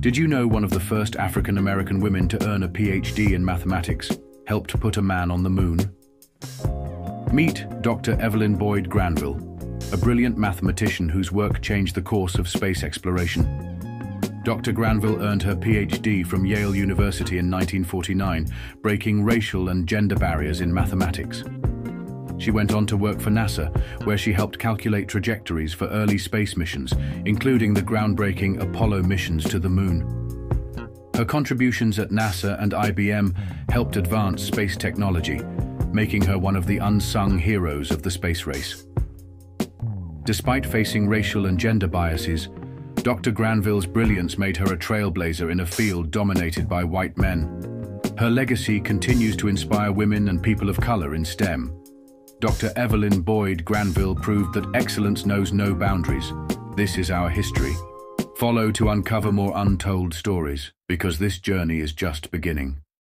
Did you know one of the first African-American women to earn a PhD in mathematics helped put a man on the moon? Meet Dr. Evelyn Boyd Granville, a brilliant mathematician whose work changed the course of space exploration. Dr. Granville earned her PhD from Yale University in 1949, breaking racial and gender barriers in mathematics. She went on to work for NASA, where she helped calculate trajectories for early space missions, including the groundbreaking Apollo missions to the Moon. Her contributions at NASA and IBM helped advance space technology, making her one of the unsung heroes of the space race. Despite facing racial and gender biases, Dr. Granville's brilliance made her a trailblazer in a field dominated by white men. Her legacy continues to inspire women and people of color in STEM. Dr. Evelyn Boyd Granville proved that excellence knows no boundaries. This is our history. Follow to uncover more untold stories, because this journey is just beginning.